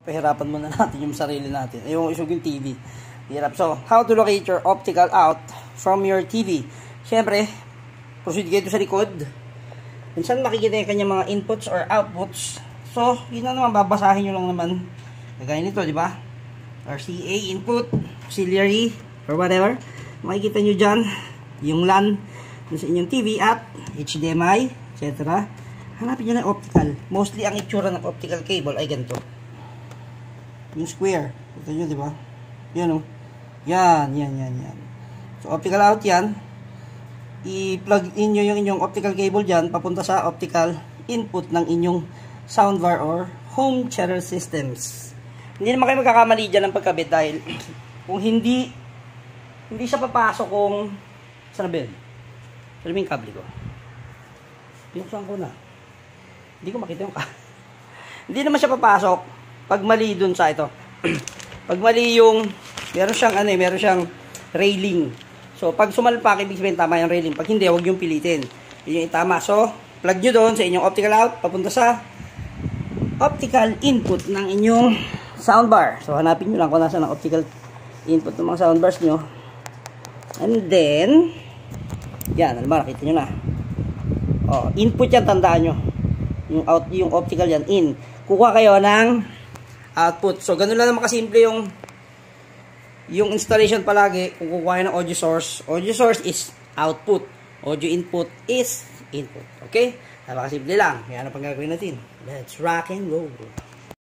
Pahirapan muna natin yung sarili natin. Yung isog yung TV. Hirap. So, how to locate your optical out from your TV. Siyempre, proceed kayo sa likod. Minsan makikita yung kanyang mga inputs or outputs. So, yun na naman, babasahin nyo lang naman. Kagaya nito, di ba? RCA input, auxiliary, or whatever. Makikita nyo dyan, yung LAN sa inyong TV at HDMI, etc. Hanapin nyo ng optical. Mostly, ang itsura ng optical cable ay ganito. Yung square. Ito nyo, di ba? Yan, oh. Yan, yan, yan, yan. So, optical out yan. I-plug in nyo yung inyong optical cable dyan, papunta sa optical input ng inyong soundbar or home theater systems. Hindi naman kayo magkakamali dyan ng pagkabit dahil kung hindi hindi siya papasok kung saan na ba yun? Mo yung kable ko? Pinuksan ko na. Hindi ko makita yung kable. hindi naman siya papasok pag mali dun sa ito. pag mali yung meron siyang ano eh, meron siyang railing. So, pag sumalpak, ibig sabihin tama yung railing. Pag hindi, huwag yung pilitin. Yun yung itama. So, plug nyo doon sa inyong optical out, papunta sa optical input ng inyong soundbar. So, hanapin nyo lang kung nasa ng optical input ng mga soundbars nyo. And then, yan, alam mo, nakita nyo na. Oh, input yan, tandaan nyo. Yung, out, yung optical yan, in. Kukuha kayo ng output. So, ganun lang naman kasimple yung yung installation palagi, kung kukuha ng audio source, audio source is output. Audio input is input. Okay? Napakasimple lang. Yan ang pang gagawin natin. Let's rock and roll.